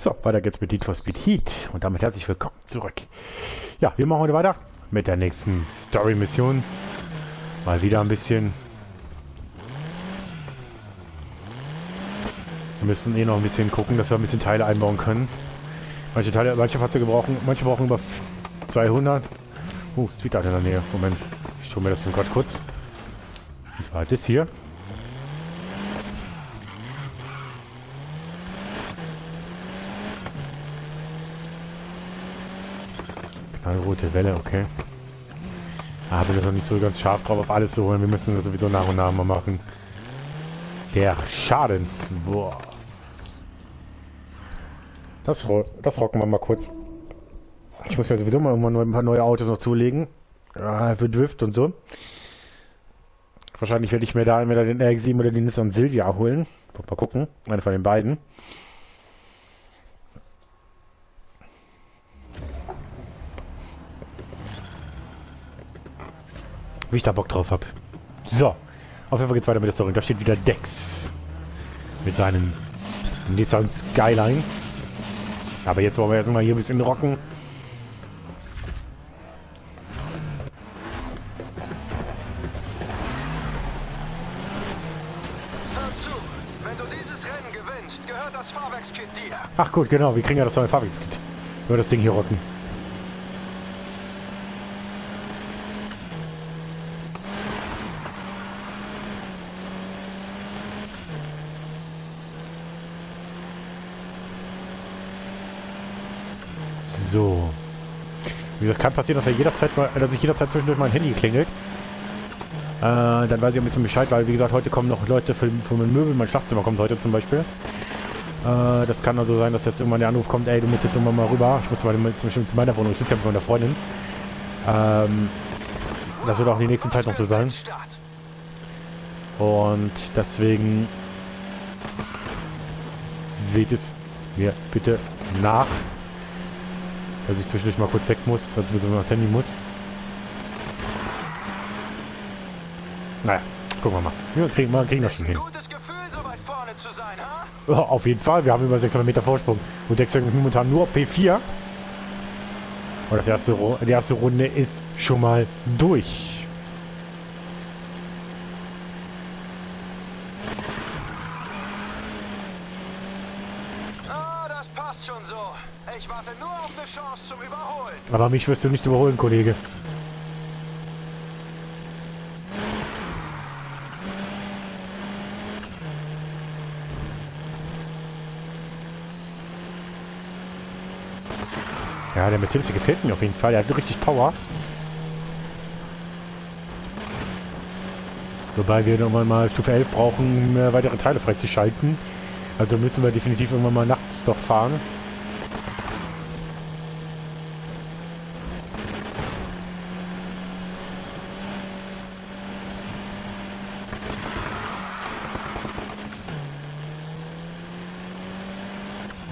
So, weiter geht's mit Need for Speed Heat und damit herzlich willkommen zurück. Ja, wir machen heute weiter mit der nächsten Story-Mission. Mal wieder ein bisschen. Wir müssen eh noch ein bisschen gucken, dass wir ein bisschen Teile einbauen können. Manche Teile, manche Fahrzeuge brauchen, manche brauchen über 200. Uh, Speed in der Nähe. Moment, ich tue mir das gerade kurz. Und zwar das hier. Knallrote Welle, okay. Ah, bin ich noch nicht so ganz scharf drauf, auf alles zu holen. Wir müssen das sowieso nach und nach mal machen. Der Schadenswurf. Das, das rocken wir mal kurz. Ich muss mir sowieso mal ein paar neue Autos noch zulegen. Ah, für Drift und so. Wahrscheinlich werde ich mir da entweder den RX-7 oder den Nissan Silvia holen. Mal gucken. Eine von den beiden. Wie ich da Bock drauf habe. So. Auf jeden Fall geht's weiter mit der Story. Da steht wieder Dex. Mit seinem Nissan Skyline. Aber jetzt wollen wir erstmal hier ein bisschen rocken. Ach gut, genau. Wir kriegen ja das neue Fahrwerkskit. Nur das Ding hier rocken. So. Wie gesagt, kann passieren, dass, er jederzeit mal, dass ich jederzeit zwischendurch mein Handy klingelt. Äh, dann weiß ich ein bisschen Bescheid, weil wie gesagt, heute kommen noch Leute für, für mein Möbel, mein Schlafzimmer kommt heute zum Beispiel. Äh, das kann also sein, dass jetzt irgendwann der Anruf kommt, ey, du musst jetzt irgendwann mal rüber. Ich muss mal zum Beispiel zu meiner Wohnung, ich sitze ja mit meiner Freundin. Ähm, das wird auch in die nächste Zeit noch so sein. Und deswegen seht es mir bitte nach dass ich zwischendurch mal kurz weg muss, sonst also ans Handy muss. Naja, gucken wir mal. Wir kriegen, wir kriegen das schon hin. Oh, auf jeden Fall, wir haben über 600 Meter Vorsprung. Und der ist momentan nur P4. Und das erste, die erste Runde ist schon mal durch. Aber mich wirst du nicht überholen, Kollege. Ja, der der gefällt mir auf jeden Fall. Er hat richtig Power. Wobei wir irgendwann mal Stufe 11 brauchen, um weitere Teile freizuschalten. Also müssen wir definitiv irgendwann mal nachts doch fahren.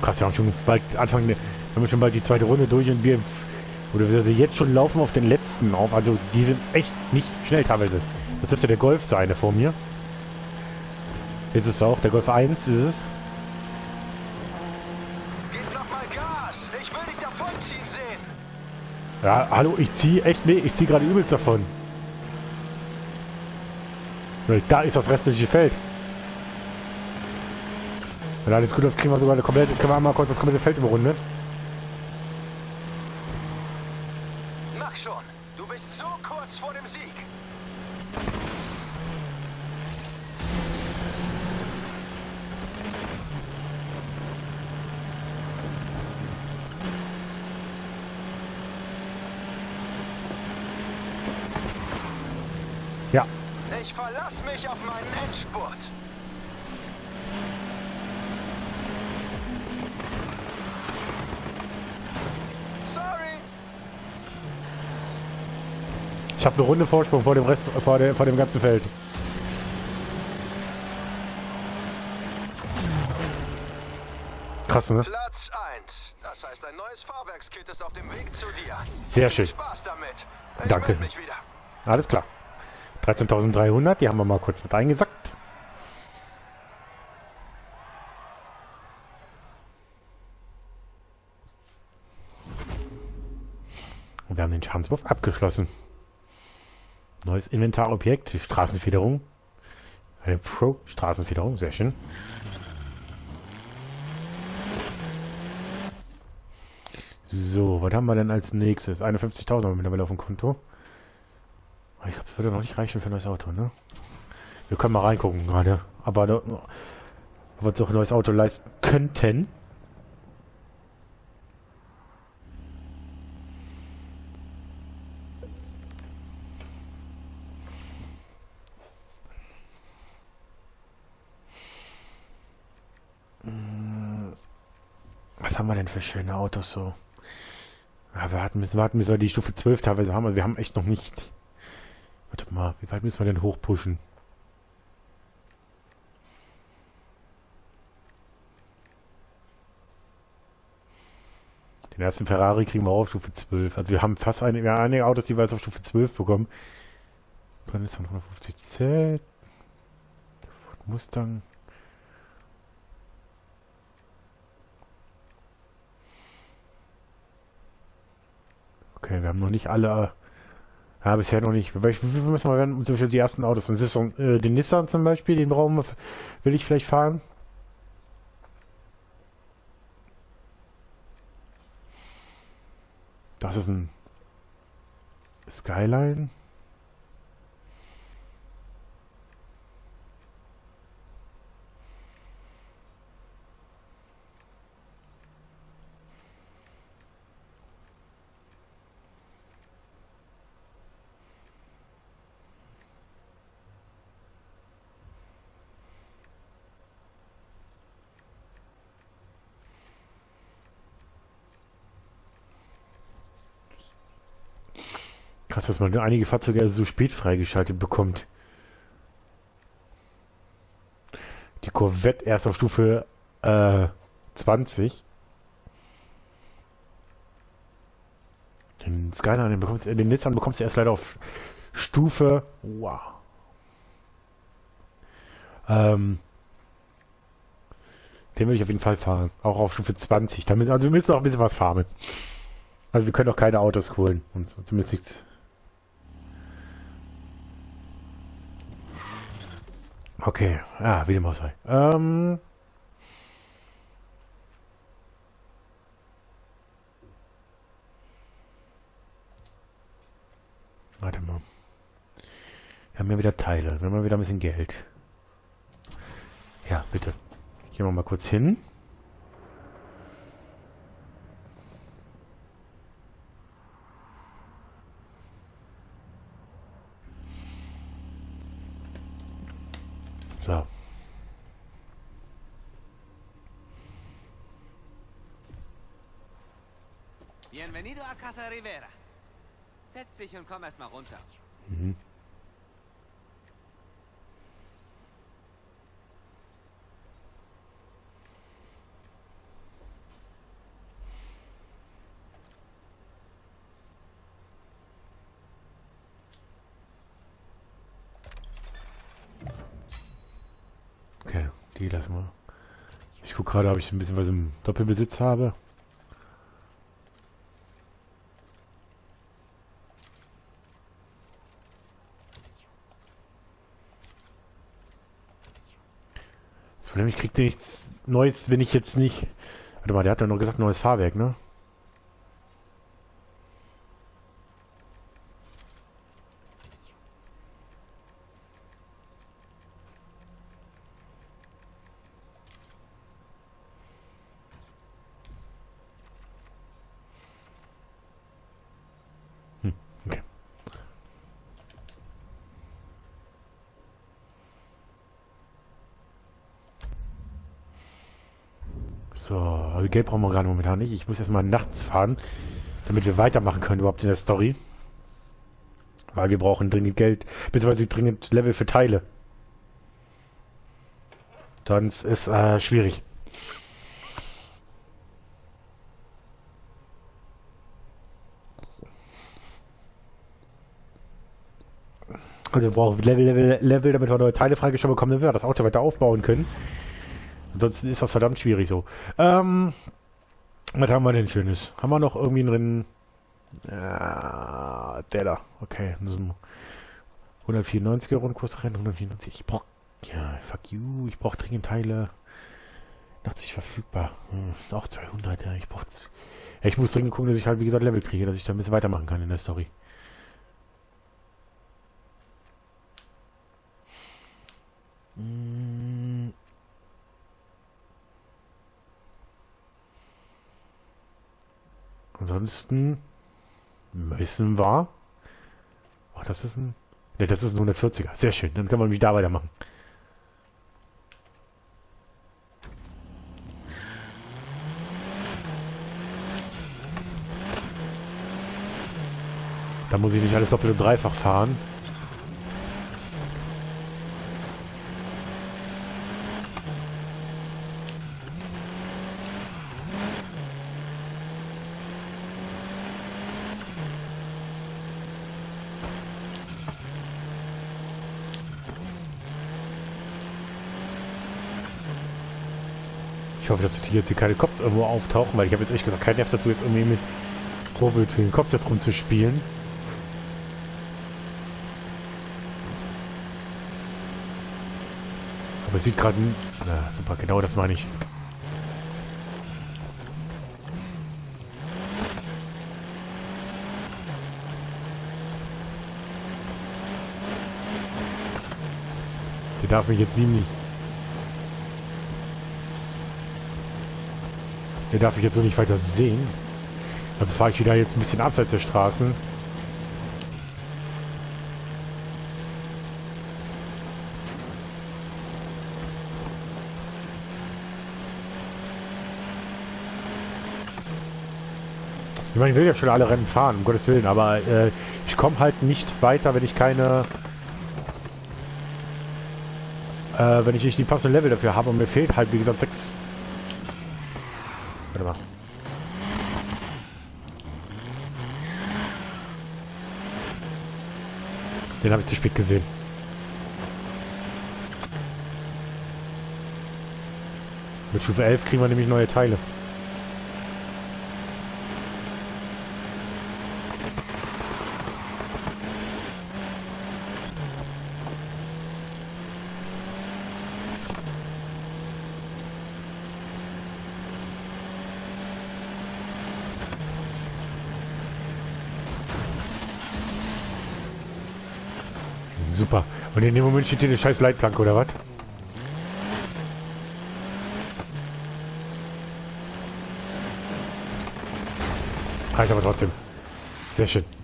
krass, wir haben schon bald Anfang, wir haben schon bald die zweite Runde durch und wir, oder wir also jetzt schon laufen auf den letzten auf. Also die sind echt nicht schnell teilweise. Das dürfte der Golf sein, der vor mir. Ist es auch, der Golf 1 ist es. Ja, hallo, ich ziehe echt, nee, ich ziehe gerade übelst davon. Da ist das restliche Feld. Wenn alles gut läuft, kriegen wir sogar eine komplette, können wir einmal kurz das komplette Feld überrunden. Mach schon. Du bist so kurz vor dem Sieg. Ich verlasse mich auf meinen Endspurt. Ich habe eine Runde Vorsprung vor dem Rest, vor, der, vor dem ganzen Feld. Krass, ne? Platz 1. Das heißt, ein neues Fahrwerkskit ist auf dem Weg zu dir. Sehr schön. Spaß damit. Ich Danke. Alles klar. 13.300, die haben wir mal kurz mit eingesackt. Und wir haben den Schadenswurf abgeschlossen. Neues Inventarobjekt, die Straßenfederung. Eine Pro-Straßenfederung, sehr schön. So, was haben wir denn als nächstes? 51.000 haben wir mittlerweile auf dem Konto. Ich glaube, es würde noch nicht reichen für ein neues Auto, ne? Wir können mal reingucken gerade. Aber da, ob wir uns auch ein neues Auto leisten könnten. Was haben wir denn für schöne Autos so? Ja, wir warten müssen, warten, bis wir die Stufe 12 teilweise haben. Also wir haben echt noch nicht. Warte mal, wie weit müssen wir denn hochpushen? Den ersten Ferrari kriegen wir auch auf Stufe 12. Also wir haben fast einige, haben einige Autos, die wir jetzt auf Stufe 12 bekommen. Dann ist 150Z. Mustang. Okay, wir haben noch nicht alle. Ja, bisher noch nicht. Viel müssen wir werden? Zum Beispiel die ersten Autos. Das ist so, äh, den Nissan zum Beispiel, den brauchen wir, will ich vielleicht fahren. Das ist ein Skyline. Krass, dass man einige Fahrzeuge erst so spät freigeschaltet bekommt. Die Corvette erst auf Stufe äh, 20. Den Skyline, den, bekommst, den Nissan bekommst du erst leider auf Stufe. Wow. Ähm, den will ich auf jeden Fall fahren. Auch auf Stufe 20. Da müssen, also wir müssen noch ein bisschen was fahren. Also wir können auch keine Autos holen. Und zumindest nichts Okay, ah, wie dem auch sei. Ähm. Warte mal. Wir haben ja wieder Teile. Wir haben ja wieder ein bisschen Geld. Ja, bitte. Gehen wir mal kurz hin. So. Bienvenido a Casa Rivera. Setz dich und komm erstmal runter. Mhm. Okay, die lassen wir. Ich gucke gerade, ob ich ein bisschen was im Doppelbesitz habe. Ich krieg nichts Neues, wenn ich jetzt nicht... Warte mal, der hat doch noch gesagt, neues Fahrwerk, ne? Hm, okay. So, also Geld brauchen wir gerade momentan nicht. Ich muss erstmal nachts fahren, damit wir weitermachen können überhaupt in der Story. Weil wir brauchen dringend Geld, beziehungsweise dringend Level für Teile. Sonst ist äh, schwierig. Also wir brauchen Level, Level, Level, damit wir neue Teile freigeschaltet bekommen, damit wir das Auto weiter aufbauen können. Ansonsten ist das verdammt schwierig so. Ähm, was haben wir denn Schönes? Haben wir noch irgendwie drin? Ah, der da. Okay, das sind 194er Rundkursrennen, 194. Ich brauch, ja, fuck you, ich brauch dringend Teile. 80 verfügbar. Hm, auch 200, ja, ich brauch, ja, ich muss dringend gucken, dass ich halt, wie gesagt, Level kriege, dass ich da ein bisschen weitermachen kann in der Story. Ansonsten müssen wir. Oh, das ist ein. Ne, das ist ein 140er. Sehr schön. Dann können wir nämlich da weitermachen. Da muss ich nicht alles doppelt und dreifach fahren. Ich hoffe, dass jetzt hier keine Cops irgendwo auftauchen, weil ich habe jetzt echt gesagt keinen Nerv dazu, jetzt irgendwie mit Kurbel den Kopf jetzt rumzuspielen. Aber es sieht gerade... Na, super, genau das meine ich. Der darf mich jetzt nicht. Der darf ich jetzt so nicht weiter sehen. Also fahre ich wieder jetzt ein bisschen abseits der Straßen. Ich meine, ich will ja schon alle Rennen fahren, um Gottes Willen, aber äh, ich komme halt nicht weiter, wenn ich keine... Äh, wenn ich nicht die passenden Level dafür habe und mir fehlt halt, wie gesagt, sechs... Den habe ich zu spät gesehen. Mit Stufe 11 kriegen wir nämlich neue Teile. Super. Und in dem Moment steht hier eine scheiß Leitplanke, oder was? Reicht aber trotzdem. Sehr schön.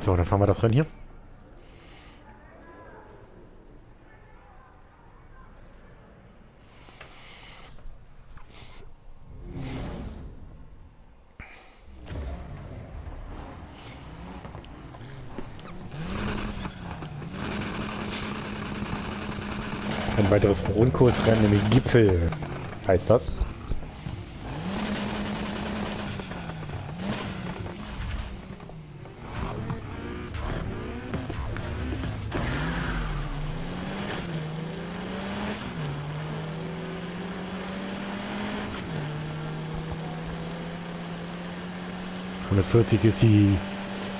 So, dann fahren wir das Rennen hier. Ein weiteres Rundkursrennen im Gipfel heißt das. 140 ist die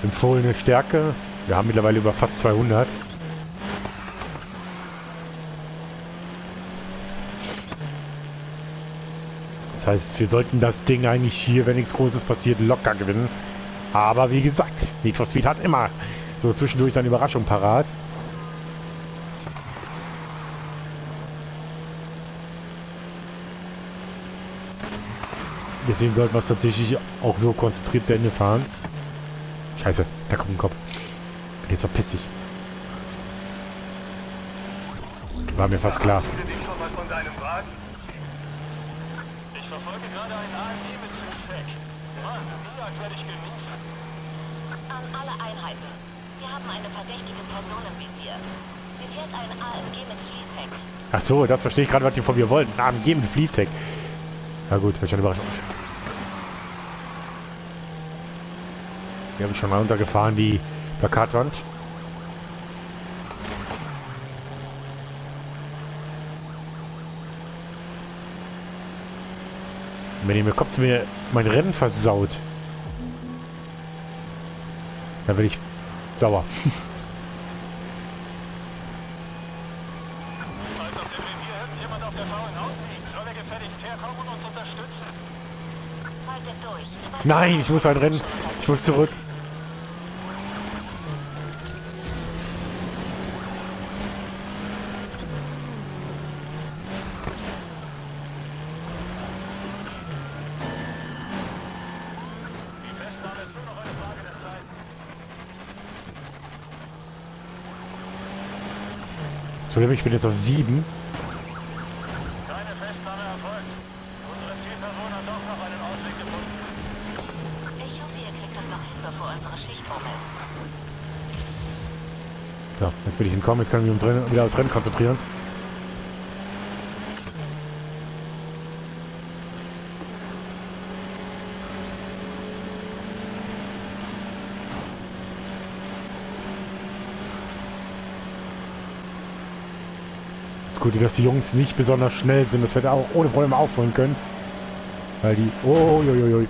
empfohlene Stärke. Wir haben mittlerweile über fast 200. Das heißt, wir sollten das Ding eigentlich hier, wenn nichts Großes passiert, locker gewinnen. Aber wie gesagt, Need for Speed hat immer so zwischendurch seine Überraschung parat. Deswegen sollten wir es tatsächlich auch so konzentriert zu Ende fahren. Scheiße, da kommt ein Kopf. Bin jetzt verpiss dich. War mir fast klar. Ich verfolge gerade einen AMG mit dem Fleck. Mann, die Jagd werde ich genießen. An alle Einheiten. Wir haben eine verdächtige Person im Visier. Hier fährt ein AMG mit Fließheck. Ach so, das verstehe ich gerade, was die von mir wollen. Ein AMG mit Fließheck. Na gut, hab ich eine Überraschung. Wir haben schon mal runtergefahren, die Plakatwand. Wenn ihr mir kommt, mir mein Rennen versaut. Dann bin ich sauer. Er Nein, ich muss ein Rennen. Ich muss zurück. Die Festnahme ist nur noch eine Frage der Zeit. Das Problem ist, ich bin jetzt auf sieben. Keine Festnahme erfolgt. Unsere Zielperson hat doch noch einen Ausweg gefunden. Ich hoffe, ihr kriegt das noch hin, bevor unsere Schicht rum ist. So, jetzt bin ich entkommen. Jetzt können wir uns Rennen, wieder aufs Rennen konzentrieren. Das Gute, dass die Jungs nicht besonders schnell sind, dass wir da auch ohne Probleme aufholen können. Weil die... Oh, jo, jo, jo.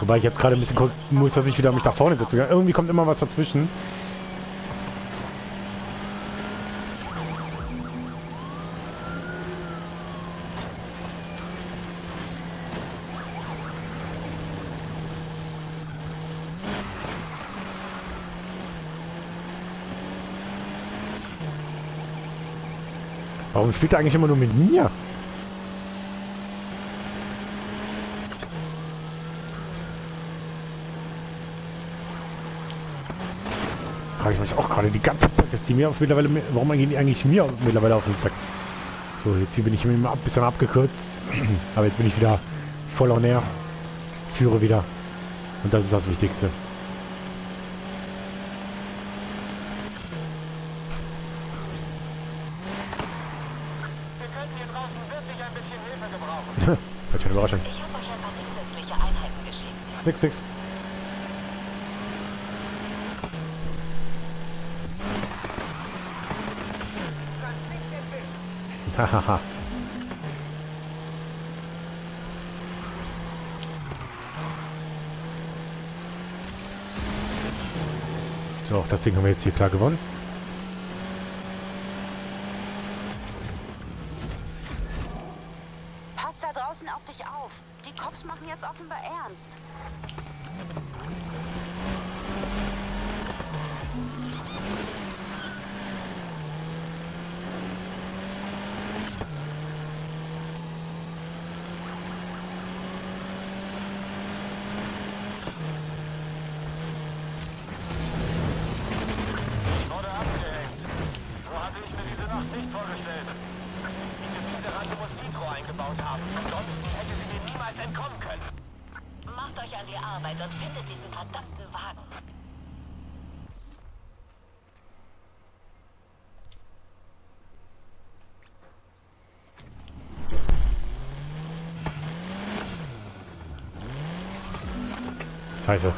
Wobei ich jetzt gerade ein bisschen gucken muss, dass ich wieder mich da vorne setze. Irgendwie kommt immer was dazwischen. Warum spielt er eigentlich immer nur mit mir? Frage ich mich auch gerade die ganze Zeit, dass die mir auf mittlerweile, warum gehen die eigentlich mir mittlerweile auf den Sack? So, jetzt hier bin ich ein bisschen abgekürzt, aber jetzt bin ich wieder voll on air, führe wieder und das ist das Wichtigste. Wir könnten hier draußen wirklich ein bisschen Hilfe gebrauchen. Wird eine Überraschung. Ich habe euch ein paar zusätzliche Einheiten geschickt. Nix, nix. Hahaha. so, das Ding haben wir jetzt hier klar gewonnen. Pass da draußen auf dich auf. Die Cops machen jetzt offenbar ernst. Wurde abgehängt. So hatte ich mir diese Nacht nicht vorgestellt. Die Gebiete muss Eingebaut haben. Ansonsten hätte sie mir niemals entkommen können. Macht euch an die Arbeit und findet diesen verdammten Wagen. Scheiße.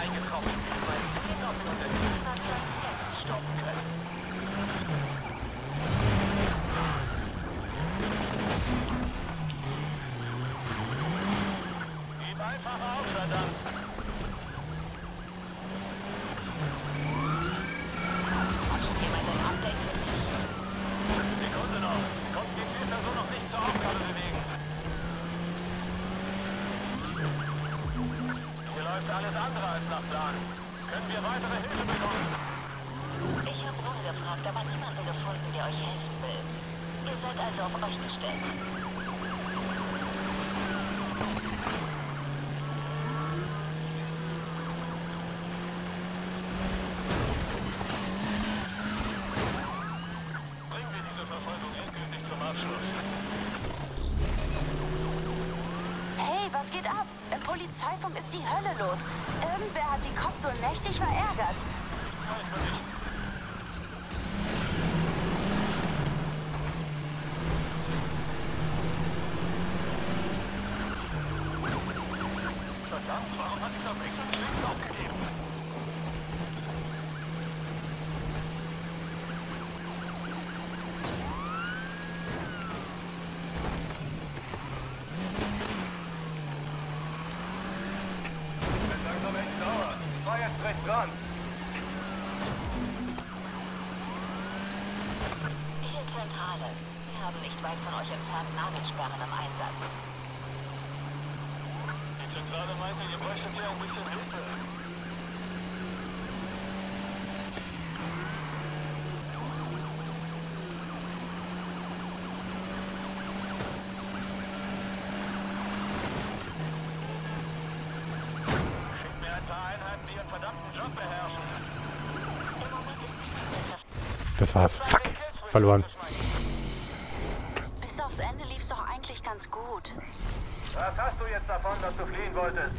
Take a copy. alles andere als nach Plan. Können wir weitere Hilfe bekommen? Ich habe rumgefragt, aber niemanden gefunden, der euch helfen will. Ihr seid also auf euch gestellt. Polizeifunk ist die Hölle los. Irgendwer hat die Cops so nächtig verärgert. Verdammt, warum hat dieser Wechsel aufgegeben? Bin langsam echt sauer. War jetzt recht dran. Hier Zentrale. Wir haben nicht weit von euch entfernt Nagelsperren im Einsatz. Die Zentrale meinte, ihr bräuchtet ja ein bisschen Hilfe. Schickt mir ein paar Einheiten, die ihren verdammten Job beherrschen. Das war's. Fuck. Verloren. Bis aufs Ende lief's doch eigentlich ganz gut. Was hast du jetzt davon, dass du fliehen wolltest?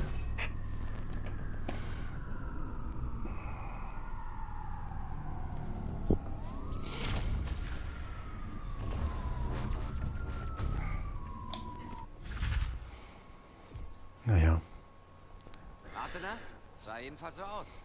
Naja. Harte Nacht? Sah jedenfalls so aus.